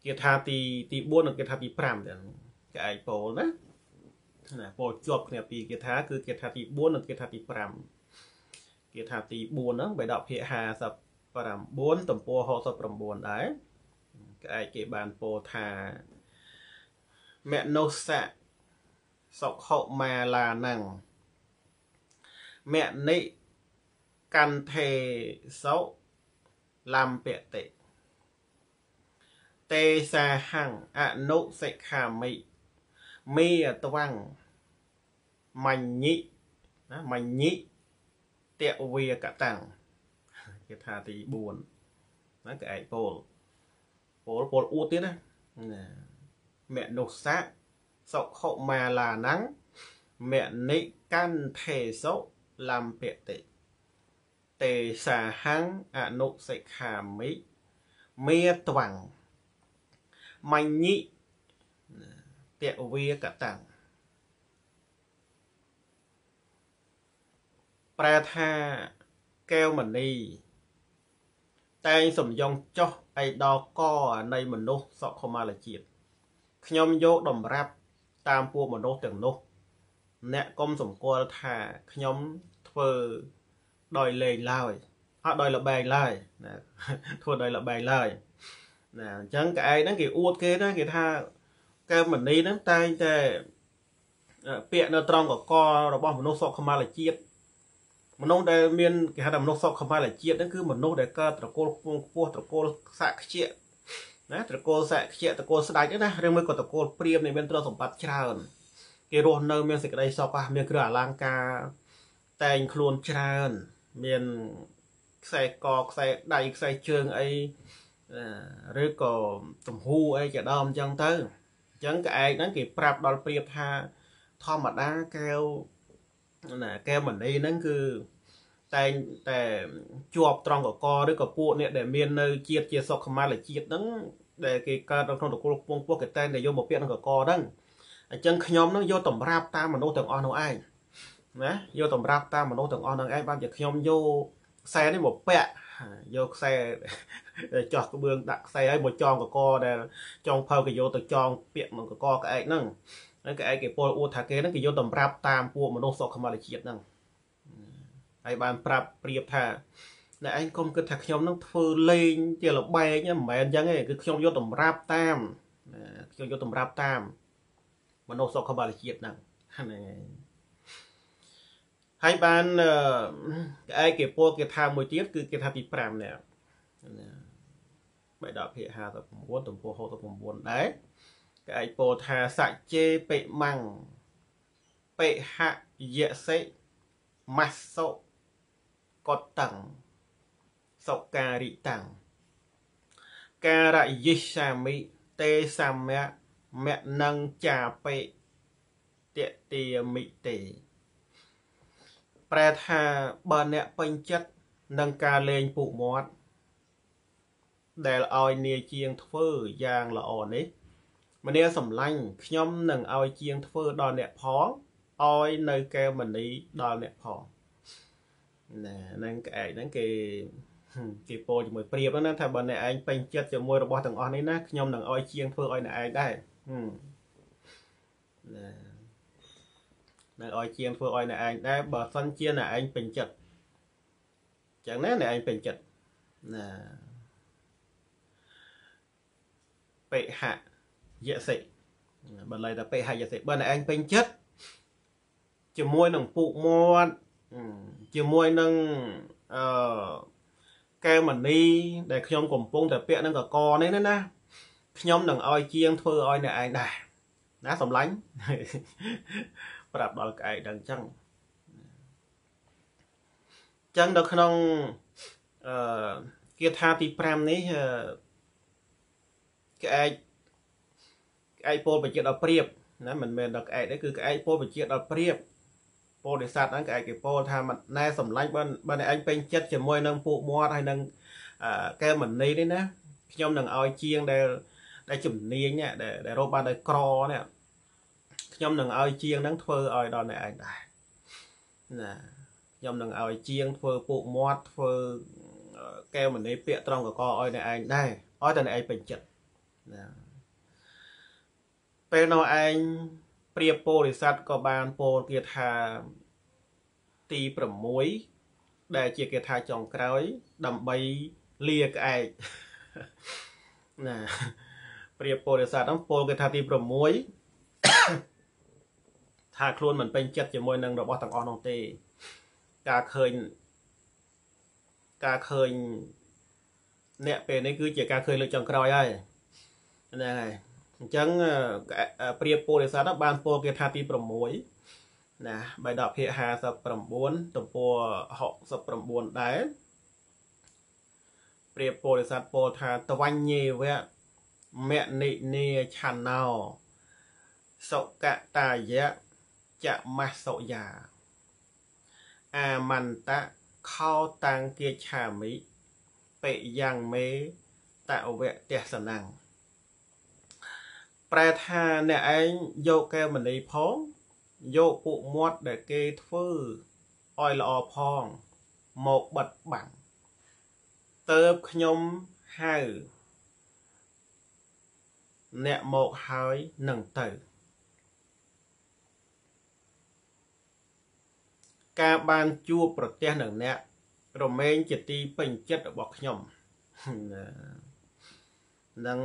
គាថាទីទី4និងគាថាទី5ទាំងក្អែកពោលណាណាពោលជាប់គ្នាពីរគាថាគឺគាថាទី4និងគាថាទី5គាថាទី4ហ្នឹងបេដកភាគ59ទំព័រ69ដែរ ក្អែកគេបានពោលថាមនុស្សៈសុខុមាឡាណੰមនិកន្ធេសោលំពតិទេសាហੰអនុសិក្ខាមិមេតវੰមញ្ញិណាមញ្ញិតវាកតាំងគេថាទី4ណាក្អែកពោល ពោលពោលអួតទៀតណាមនុស្សៈសុខុមាឡាណੰមនិកន្ធេសុលំពតិទេសាហੰអនុសិក្ខាមិមេតវੰមញ្ញិតវាកតាំងប្រែថាកែវមณี តែងសំយងចុះអីដល់កនៃមនុស្សសុខុមាលជាតិខ្ញុំយកដំរាប់តាមពួកមនុស្សទាំងនោះ អ្នកកុំសម្គាល់ថាខ្ញុំធ្វើដោយលេងឡើយអត់ដោយលបែងឡើយណាធ្វើដោយលបែងឡើយណាអញ្ចឹងកែឯងហ្នឹងគេអួតគេណាគេថាកែមនីហ្នឹងតែងតែពាក្យនៅត្រង់កករបស់មនុស្សសុខុមាលជាតិ មនុស្សដែលមានគេហៅថាមនុស្សសុខុមាលជាតិហ្នឹងគឺមនុស្សដែលកើតត្រកូលខ្ពងខ្ពស់ត្រកូលសាក់ខ្ជាណាត្រកូលសាក់ខ្ជាត្រកូលស្ដាច់ណាឬមួយក៏ត្រកូលព្រាមនេះមានទ្រព្យសម្បត្តិច្រើនគេរស់នៅមានសេចក្តីសុខមានគ្រឿងអលង្ការតែងខ្លួនច្រើនមានខ្សែកខ្សែដៃខ្សែជើងអីឬក៏ទំហូអីជាដើមអញ្ចឹងទៅអញ្ចឹងក្អែកហ្នឹងគេប្រាប់ដល់ប្រៀបថាធម្មតាកែវ ណាកែវមณีហ្នឹងគឺតែងតែជាប់ត្រង់កកឬក៏ពួកអ្នកដែលមាននៅជាតិជាសុខមាលជាតិហ្នឹងដែលគេកើតនៅក្នុងតកូលពងពោះគេតែងតែយកមកពាក់ក្នុងកកហ្នឹងអញ្ចឹងខ្ញុំនឹងយកតម្រាប់តាមមនុស្សទាំងអស់នោះឯងណាយកតម្រាប់តាមមនុស្សទាំងអស់នឹងឯងបានជាខ្ញុំយកខ្សែនេះមកពាក់យកខ្សែចោះក្បឿងដាក់ខ្សែឲ្យមកចងកកដែលចងភៅគេយកទៅចងពាក់មកកកក្អែកហ្នឹង ហើយក្អែកគេពលអួតថាគេហ្នឹងគេយកតម្រាប់តាមពួកមនុស្សសុខមលជាតិហ្នឹងហើយបានប្រាប់ប្រៀបថាអ្នកឯងកុំគិតថាខ្ញុំនឹងធ្វើលេងជាលបែងមិនមែនអញ្ចឹងទេគឺខ្ញុំយកតម្រាប់តាមខ្ញុំយកតម្រាប់តាមមនុស្សសុខបាលជាតិហ្នឹងហ្នឹងហើយហើយបានក្អែកគេពោលគេថាមួយទៀតគឺគេថាទី5នេះបៃដកភាគ59ទំព័រ69ដែរ ក្អែកពោលថាសច្ចេបិមੰងបិហយសិម៉ាសុកតតੰសុការិតੰការយិសាមិទេសមៈមនੰចាបិតតិមិទេប្រែថាបើអ្នកពេញចិត្តនឹងការលេងពុកមាត់ដែលឲ្យនាយជាងធ្វើយ៉ាងល្អនេះ មនាសំឡាញ់ខ្ញុំនឹងឲ្យជាងធ្វើដល់អ្នកផងឲ្យនៅកែមនីដល់អ្នកផងណាហ្នឹងក្អែកហ្នឹងគេគេពោលជាមួយព្រៀបហ្នឹងថាបើអ្នកឯងពេញចិត្តជាមួយរបស់ទាំងអស់នេះណាខ្ញុំនឹងឲ្យជាងធ្វើឲ្យអ្នកឯងដែរណានៅឲ្យជាងធ្វើឲ្យអ្នកឯងដែរបើសិនជាអ្នកឯងពេញចិត្តចឹងណាអ្នកឯងពេញចិត្តណាបេហៈ យសិបើឡៃថាបេហៈយសិបើអ្នកឯងពេញចិត្តជាមួយនឹងពូកមាត់ជាមួយនឹងអឺកែមនីដែលខ្ញុំកំពុងតែពាក់នឹងកកនេះណាខ្ញុំនឹងឲ្យជាងធ្វើឲ្យអ្នកឯងដែរណាសំឡាញ់ប្រាប់ដល់ក្អែកដឹងចឹងចឹងនៅក្នុងអឺគាថាទី5នេះក្អែក ក្អែកពោលបញ្ជាដល់ព្រៀបណាមិនមែនដល់ក្អែកទេគឺក្អែកពោលបញ្ជាដល់ព្រៀបពោធិសត្វហ្នឹងក្អែកគេពោលថាណែសម្លាញ់បើបើឯងពេញចិត្តជាមួយនឹងពួកមាត់ហើយនឹងកែមនីនេះណាខ្ញុំនឹងឲ្យជាងដែលដែលជំនាញដែលរកបានដោយក្រនេះខ្ញុំនឹងឲ្យជាងហ្នឹងធ្វើឲ្យដល់អ្នកឯងដែរណាខ្ញុំនឹងឲ្យជាងធ្វើពូកមាត់ធ្វើកែវមនីពាកត្រង់កកឲ្យអ្នកឯងដែរឲ្យតែអ្នកឯងពេញចិត្តណា ពេលនោះឯងព្រាបពោធិសត្វក៏បានពោលគាថាទី6ដែលជាគាថាចុងក្រោយ ដើម្បីលាក្អែកណាព្រាបពោធិសត្វហ្នឹងពោលគាថាទី6ថាខ្លួនមិនពេញចិត្តជាមួយនឹងរបស់ទាំងអស់នោះទេ ការឃើញការឃើញអ្នកពេលនេះគឺជាការឃើញលើកចុងក្រោយហើយហ្នឹងហើយ អញ្ចឹងព្រាបពោធិសត្វបានពោលគេថាទី6ណាបៃដកភាគ59ទំព័រ69ដែរព្រាបពោធិសត្វពោលថាតវញ្ញេវៈមនិនីឆាណោសុកតាយៈចមសុយាអាមន្តៈខោតាំងគាឆាមិបិយ៉ាងមេតវៈទេសនាំង ប្រែថាអ្នកឯងយកកែមនីផងយកពួកមាត់ដែលគេធ្វើឲ្យល្អផងមកបិទបាំងទៅខ្ញុំហៅអ្នកមកហើយនឹងទៅការបានជួបប្រទះនឹងអ្នករមែងជាទីពេញចិត្តរបស់ខ្ញុំនឹង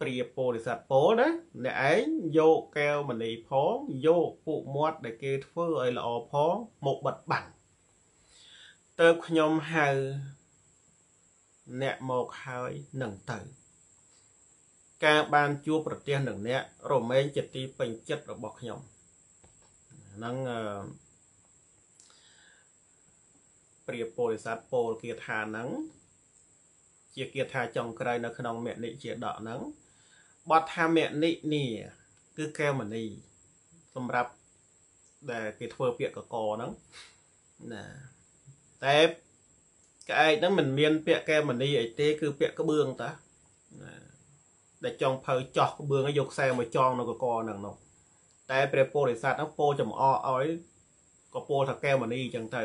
ព្រាពោធិសត្វពោលណាអ្នកឯងយកកែវមณีផងយកពួកមាត់ដែលគេធ្វើឲ្យល្អផងមកបិទបាំងទៅខ្ញុំហៅអ្នកមកហើយនឹងទៅការបានជួបប្រទះនឹងអ្នករមែងជាទីពេញចិត្តរបស់ខ្ញុំហ្នឹងអឺព្រាពោធិសត្វពោលគាថាហ្នឹងជាគាថាចុងក្រោយនៅក្នុងមនិជាដកហ្នឹង បទថាមនិនីគឺកែមនីសម្រាប់ដែលគេធ្វើពាក្យកកហ្នឹងណាតែក្អែកហ្នឹងមិនមាន ពាក្យកែមនីអីទេ គឺពាក្យក្បឿងតាណាដែលចង់ភៅចោះក្បឿងឲ្យយកខ្សែមកចងនៅកកហ្នឹងនោះតែព្រះពោធិសត្វហ្នឹងពោចំអកឲ្យក៏ពោថាកែមនីអញ្ចឹងទៅ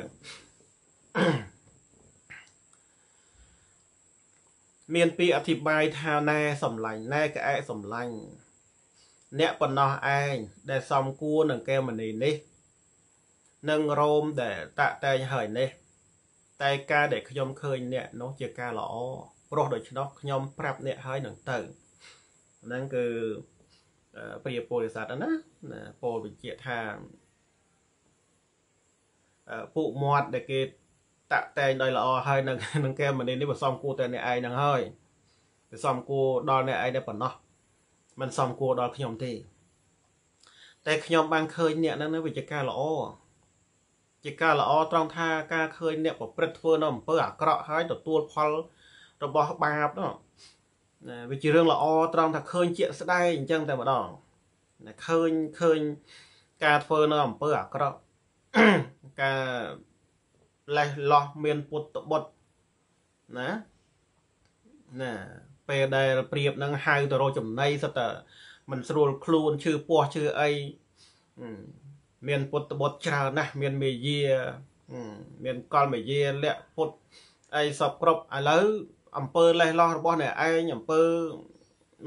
មានពាក្យអធិប្បាយថាណែសំឡាញ់ណែក្អែកសំឡាញ់អ្នកប៉ុណ្ណោះឯងដែលសំគួរនឹងកែមនីនេះនឹងរោមដែលតាក់តែងហើយនេះ តែការដែលខ្ញុំឃើញអ្នកនោះជាការល្អព្រោះដូច្នោះខ្ញុំប្រាប់អ្នកហើយនឹងទៅហ្នឹងគឺព្រាពោធិសត្វណាណាពោលបញ្ជាក់ថាពួកមាត់ដែលគេ តាក់តែងដោយល្អហើយនឹងនឹងកែមនីនេះបើសំគួរតែអ្នកឯងហ្នឹងហើយវាសំគួរដល់អ្នកឯងតែប៉ុណ្ណោះមិនសំគួរដល់ខ្ញុំទេ តែខ្ញុំបានឃើញអ្នកហ្នឹងវាជាការល្អជាការល្អត្រង់ថាការឃើញអ្នកប្រព្រឹត្តធ្វើនៅអំពើអាក្រក់ហើយទទួលផលរបស់បាបនោះណាវាជារឿងល្អត្រង់ថាឃើញជាក់ស្ដែងអញ្ចឹងតែម្ដងណាឃើញឃើញការធ្វើនៅអំពើអាក្រក់ការ លេះលោះមានពុតបុតណាណាពេលដែលព្រៀបនឹងហៅទៅរកចំណៃសិតតែមិនស្រួលខ្លួនឈឺពោះឈឺអីមានពុតបុតច្រើនណាស់មានមេយាមានកលមេយាលាក់ពុតអីសពគ្រប់ឥឡូវអំពើលេះលោះរបស់អ្នកឯងអំពើ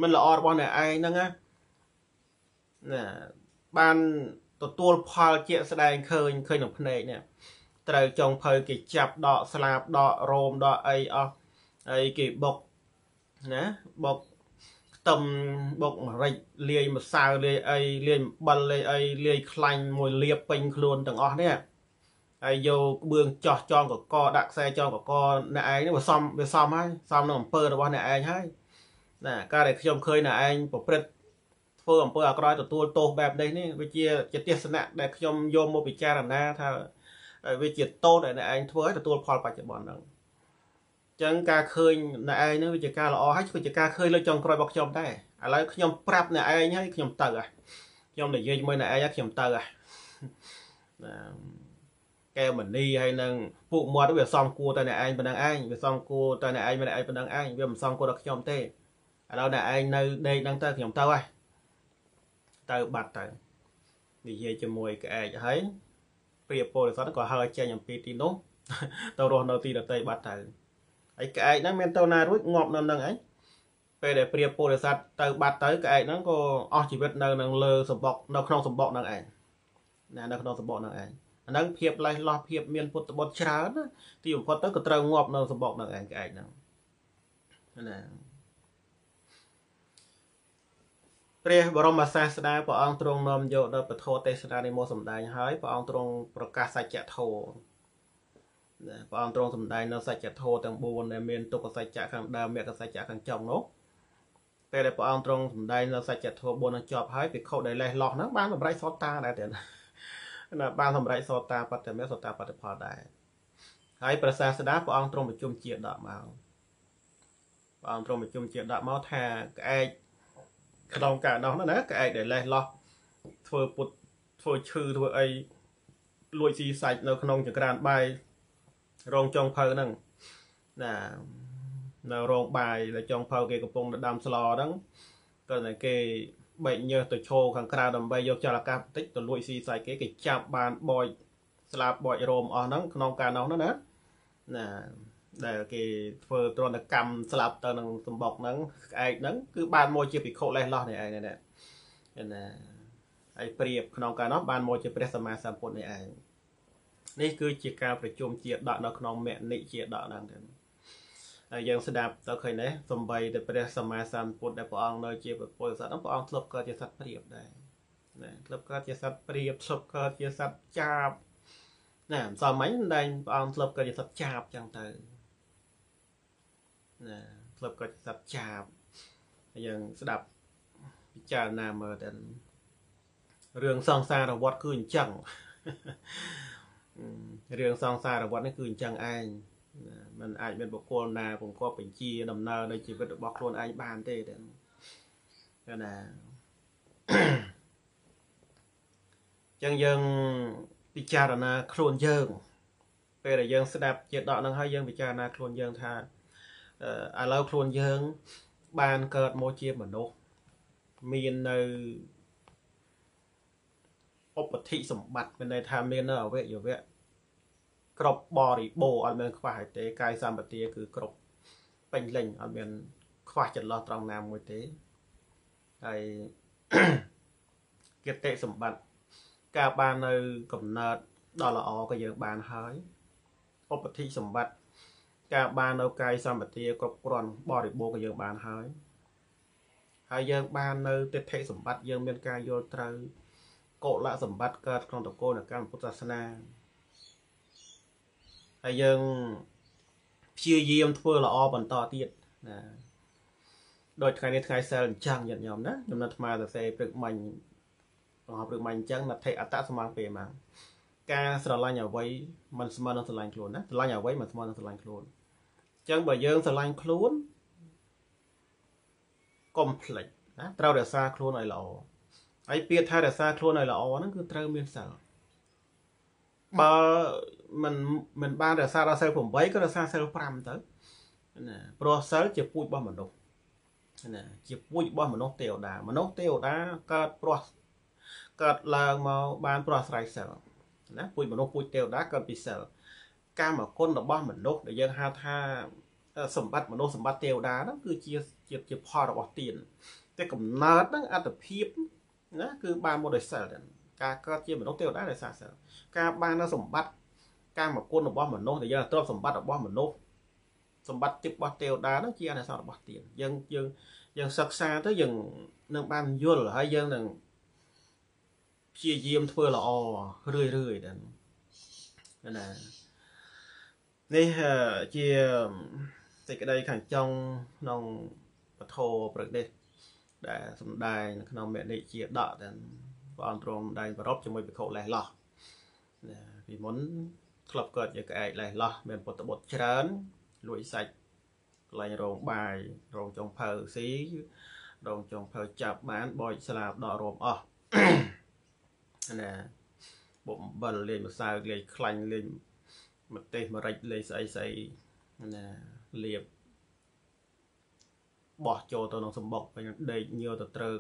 មិនល្អរបស់អ្នកឯងហ្នឹងណាណាបានទទួលផលជាក់ស្ដែងឃើញឃើញក្នុងភ្នែកនេះ ត្រូវចុងភៅគេចាប់ដកស្លាបដករោមដកអីអស់ហើយគេបុកណាបុកខ្ទឹមបុកម្រេចលាយម្សៅលាយអីលាយអំបិលលាយអីលាយខ្លាញ់មួយលាបពេញខ្លួនទាំងអស់នេះហើយយកក្បឿងចោះចងកកដាក់ខ្សែចងកកអ្នកឯងនេះវាសមវាសមហើយសមនឹងអំពើរបស់អ្នកឯងហើយណាការដែលខ្ញុំឃើញអ្នកឯងប្រព្រឹត្តធ្វើអំពើអាក្រក់ទទួលទោសបែបនេះនេះវាជាជាទេសនៈដែលខ្ញុំយកមកពិចារណាថា វាជាទោសដែលអ្នកឯងធ្វើឲ្យទទួលផលបច្ចុប្បន្នហ្នឹងចឹងការឃើញអ្នកឯងហ្នឹងវាជាការល្អហើយគឺជាការឃើញលើចុងក្រោយរបស់ខ្ញុំដែរឥឡូវខ្ញុំប្រាប់អ្នកឯងហើយខ្ញុំទៅហ่ะខ្ញុំនិយាយជាមួយអ្នកឯងខ្ញុំទៅហ่ะកែមនីហើយនឹងពួកមាត់វាសំគួរតែអ្នកឯងប៉ុណ្ណឹងឯងវាសំគួរតែអ្នកឯងម្នាក់ឯងប៉ុណ្ណឹងឯងវាមិនសំគួរដល់ខ្ញុំទេឥឡូវអ្នកឯងនៅដេកហ្នឹងទៅខ្ញុំទៅហើយទៅបាត់ទៅនិយាយជាមួយក្អែកហើយ ព្រាបពលិស័តក៏ហើចេញអំពីទីនោះទៅរស់នៅទីដតីបាត់ទៅហើយក្អែកហ្នឹងមានទៅណារួចងាប់នៅនឹងឯងពេលដែលព្រាបពលិស័តទៅបាត់ទៅក្អែកហ្នឹងក៏អស់ជីវិតនៅនឹងលើសម្បុកនៅក្នុងសម្បុកហ្នឹងឯងណានៅក្នុងសម្បុកហ្នឹងឯងអាហ្នឹងភាពលេះលោះភាពមានពុតបុតច្រើនទីបំផុតទៅក៏ត្រូវងាប់នៅសម្បុកហ្នឹងឯងក្អែកហ្នឹងណា ព្រះបរមសាស្តាព្រះអង្គទ្រង់នាំយកដល់ពធទេសនានេះមកសម្ដែងហើយព្រះអង្គទ្រង់ប្រកាសសច្ចធម៌ណាព្រះអង្គទ្រង់សម្ដែងនៅសច្ចធម៌ទាំង4ដែលមានទុក្ខសច្ចៈខាងដើមមគ្គសច្ចៈខាងចុងនោះពេលដែលព្រះអង្គទ្រង់សម្ដែងនៅសច្ចធម៌4នឹងចប់ហើយភិក្ខុដែលលេះលោះហ្នឹងបានសម្រេចសោតាដែរទេណាបានសម្រេចសោតាបត្តមេសោតាបត្តផលដែរហើយព្រះសាស្តាព្រះអង្គទ្រង់ប្រជុំជាដកមកព្រះអង្គទ្រង់ប្រជុំជាដកមកថាក្អែក ក្នុងកាលនោះណាក្អែកដែលលេះលោះធ្វើពុតធ្វើឈឺធ្វើអីលួចស៊ីសាច់នៅក្នុងចក្រានបាយរងចុងភៅហ្នឹងណានៅរោងបាយដែលចុងភៅគេកំពុងដាំស្លហ្នឹងក៏តែគេបែកញើសទៅឈោខាងក្រៅដើម្បីយកចលអាកាសបន្តិចទៅលួចស៊ីសាច់គេគេចាប់បានបោចស្លាប់បោចរោមអស់ហ្នឹងក្នុងការនោះណាណា ដែលគេធ្វើទ្រនកម្មស្លាប់ទៅនឹងសម្បុកហ្នឹងក្អែកហ្នឹងគឺបានមកជាភិក្ខុលេះលោះនេះឯងណាណាហើយព្រៀបក្នុងការនោះបានមកជាព្រះសម្មាសម្ពុទ្ធនេះឯងនេះគឺជាការប្រជុំជាដកនៅក្នុងមនិជាដកហ្នឹងទៅហើយយើងស្ដាប់ទៅឃើញទេសំបីតែព្រះសម្មាសម្ពុទ្ធដែលព្រះអង្គនៅជាពុទ្ធសាសនាព្រះអង្គធ្លាប់កើតជាសត្វព្រាបដែរណាធ្លាប់កើតជាសត្វព្រាបធ្លាប់កើតជាសត្វចាបណាសមមិញដែងព្រះអង្គធ្លាប់កើតជាសត្វចាបចឹងទៅ ណាធ្លាប់កើតជាសត្វចាបយើងស្ដាប់ពិចារណាមើលទៅរឿងសង្សារវត្តគឺអញ្ចឹងរឿងសង្សារវត្តនេះគឺអញ្ចឹងឯងมันអាចមានបុគ្គលណាបង្កប់បញ្ជាដំណើរនៃជីវិតរបស់ខ្លួនឯងបានទេតែណាចឹងយើងពិចារណាខ្លួនយើងពេលដែលយើងស្ដាប់ជាដកនឹងហើយយើងពិចារណាខ្លួនយើងថា ឥឡូវខ្លួនយើង បានកើតមកជាមនុស្សមាននៅឧបតិសម្បត្តិមានន័យថាមាននៅអវយវៈគ្រប់បរិបូរអត់មានខ្វះទេកាយសម្បទាគឺគ្រប់ពេញលេញអត់មាន ខ្វះចន្លោះត្រង់ណាមួយទេហើយគតិសម្បត្តិការបាននៅកំណើតដ៏ល្អក៏យើងបានហើយឧបតិសម្បត្តិ ការបាននៅកាយសម្បទាគ្រប់គ្រាន់បរិបូរណ៍ក៏យើងបានហើយហើយយើងបាននៅទិដ្ឋិសម្បត្តិយើងមានការយល់ត្រូវកុលសម្បត្តិកើតក្នុងតកូលនៃកម្មពុទ្ធសាសនាហើយយើងព្យាយាមធ្វើល្អបន្តទៀតណាដូចថ្ងៃនេះថ្ងៃសិលអញ្ចឹងញាតិញោមណាខ្ញុំនៅអាត្មាសរសេរព្រឹកមិញបងព្រឹកមិញអញ្ចឹងមតិអត្តសមាពេលមកការស្រឡាញ់អ្វីមិនស្មើនឹងស្រឡាញ់ខ្លួនណាស្រឡាញ់អ្វីមិនស្មើនឹងស្រឡាញ់ខ្លួន ចឹងបើយើងស្រឡាញ់ខ្លួនកុំភ្លេចណាត្រូវរក្សាខ្លួនឲ្យល្អហើយពាក្យថារក្សាខ្លួនឲ្យល្អហ្នឹងគឺត្រូវមានសិលបើមិនមិនបានរក្សាដល់សិល8ក៏រក្សាសិល5ទៅណាព្រោះសិលជាពូជរបស់មនុស្សណាជាពូជរបស់មនុស្សទេវតាមនុស្សទេវតាកើតព្រោះកើតឡើងមកបានព្រោះអាស្រ័យសិលណាពូជមនុស្សពូជទេវតាកើតពីសិល កាមគុណរបស់មនុស្សដែលយើងហៅថាសម្បត្តិមនុស្សសម្បត្តិទេវតាហ្នឹងគឺជាជាផលរបស់ទានតែកំណើតហ្នឹងអត្តភាពណាគឺបានមកដោយសិលការកើតជាមនុស្សទេវតាដោយសារសិលការបាននៅសម្បត្តិកាមគុណរបស់មនុស្សដែលយើងទ្រព្យសម្បត្តិរបស់មនុស្សសម្បត្តិទីរបស់ទេវតានោះជាអនិសង្សរបស់ទានយើងយើងយើងសិក្សាទៅយើងនឹងបានយល់ហើយយើងនឹងព្យាយាមធ្វើល្អរឿយរឿយដែរណា នេះជាសេចក្តីខាងចុងក្នុងពធប្រទេសដែលសំដែងនៅក្នុងមនិជាដកទាំងព្រះអង្គទ្រង់ដែងប្រពជាមួយភិក្ខុលេះឡោះពីមុនធ្លាប់កើតជាក្អែកលេះឡោះមានពុទ្ធបុត្រច្រើនលួចសាច់កន្លែងរោងបាយរោងចុងភៅស៊ីរោងចុងភៅចាប់បានបោចស្លាបដករោមអស់ណាបំបិលលេងម្សៅលេងខ្លាញ់លេង ម្ទេសម្រេចលេងស្អីស្អីណាលៀបបោះចូលទៅក្នុងសម្បុកពេលដេកញើទៅត្រូវ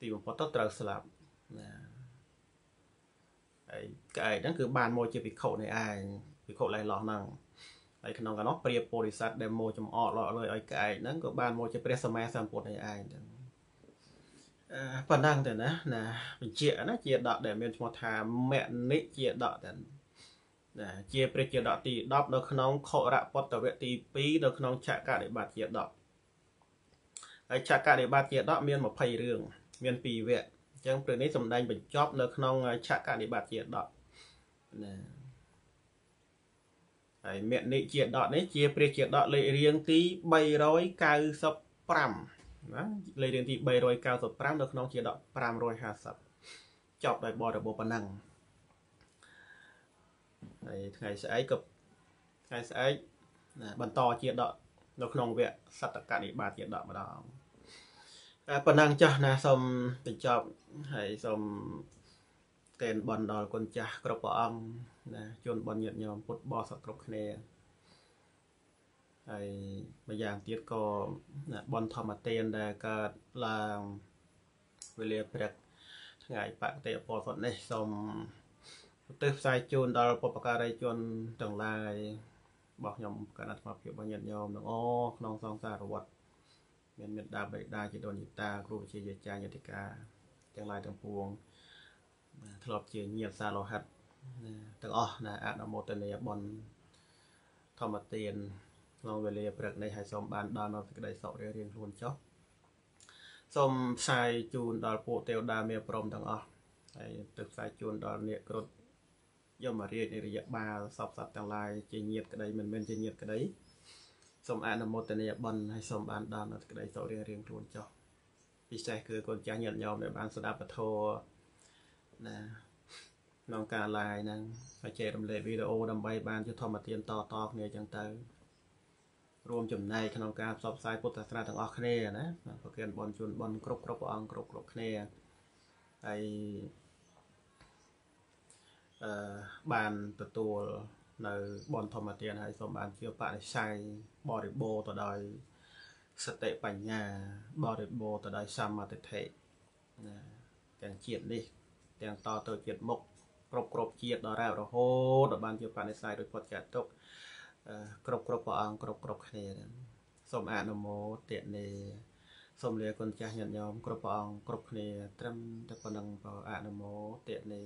ទីបំផុតទៅត្រូវស្លាប់ណាហើយកែកហ្នឹងគឺបានមកជាភិក្ខុនេះឯងភិក្ខុលេះលោះហ្នឹងហើយក្នុងកណោះព្រាបពុរិស័ទដែលមកចំអកលក់លុយឲ្យកែកហ្នឹងក៏បានមកជាព្រះសម្មាសម្ពុទ្ធនេះឯងទៅប៉ុណ្ណឹងទៅណាណាបញ្ជាក់ណាជាដកដែលមានឈ្មោះថាមនិជាដកទៅ ណាជាព្រះជាដកទី10នៅក្នុងខរៈពតវៈទី2នៅក្នុងឆកនិបាតជាដកហើយឆកនិបាតជាដកមាន20រឿងមាន2វគ្គអញ្ចឹងព្រឹកនេះសំដែងបញ្ចប់នៅក្នុងឆកនិបាតជាដកណាហើយមគ្គនិជាដកនេះជាព្រះជាដកលេខរៀងទី395ណាលេខរៀងទី395នៅក្នុងជាដក550ចប់ដោយបរិបូរប៉ុណ្ណឹង ហើយថ្ងៃស្អែកក៏ថ្ងៃស្អែកបន្តជាដកនៅក្នុងវគ្គសតកនិបាតជាដកម្ដងតែប៉ុណ្ណឹងចាស់ណាសូមបញ្ចប់ហើយសូមកេនបនដល់គុណចាស់គ្រប់ព្រះអង្គណាជួនបនញាតញោមពុទ្ធបរិស័ទគ្រប់គ្នាហើយម្យ៉ាងទៀតក៏បនធម្មទានដែលកើតឡើងវេលាព្រឹកថ្ងៃបកតិអពលសុតនេះសូមឧ ទ្ទិសផ្សាយជូនដល់ពុព្វការីជនទាំងឡាយរបស់ខ្ញុំកណ្ដាលអាត្មាភាពរបស់ញាតិញោមទាំងអស់ក្នុងសង្សារវត្តមានមេត្តាបិតាជាដូនជីតាគ្រូវិជាយាចាយតិកាទាំងឡាយទាំងពួងធ្លាប់ជាញាតិសាលោហិតទាំងអស់ណាអនុមោទនាបុណ្យធម្មទានក្នុងវេលាព្រឹកនេះហើយសូមបានដល់នូវសេចក្តីសុខរៀងៗខ្លួនចុះសូមផ្សាយជូនដល់ពួកទេវតាមេព្រមទាំងអស់ហើយទឹកផ្សាយជូនដល់អ្នកគ្រុឌ យមរាជនិរយបាលសពសត្វទាំងឡាយជាញាតក្តីមិនមែនជាញាតក្តីសូមអនុមោទនាបុណ្យហើយសូមបានដល់នូវក្តីសុខរៀងរៀងខ្លួនចុះពិសេសគឺកូនចាស់ញាតិញោមដែលបានស្ដាប់ពធណាក្នុងការ live ហ្នឹងហើយចែករំលែកវីដេអូដើម្បីបានជាធម្មទានតតគ្នាចឹងទៅរួមចំណែកក្នុងការផ្សព្វផ្សាយពុទ្ធសាសនាទាំងអស់គ្នាណាប្រគិនបនជូនបនគ្រប់គ្រប់ព្រះអង្គគ្រប់គ្រប់គ្នាហើយ អឺបានទទួលនៅបនធម្មទានហើយសូមបានជាបរិស័យបរិបូរទៅដោយសតិបញ្ញាបរិបូរទៅដោយសម្មាទិដ្ឋិណាទាំងជាតិនេះ ទាំងតទៅជាតិមុខគ្រប់គ្រប់ជាតិដល់រហូតដល់បានជាបនិស័យដោយពុតចាត់ទុកគ្រប់គ្រប់ព្រះអង្គគ្រប់គ្រប់គ្នាសូមអនុមោទនាសូមលាគុណចាស់ញាតិញោមគ្រប់ព្រះអង្គគ្រប់គ្នាត្រឹមតែប៉ុណ្ណឹងក៏អនុមោទនា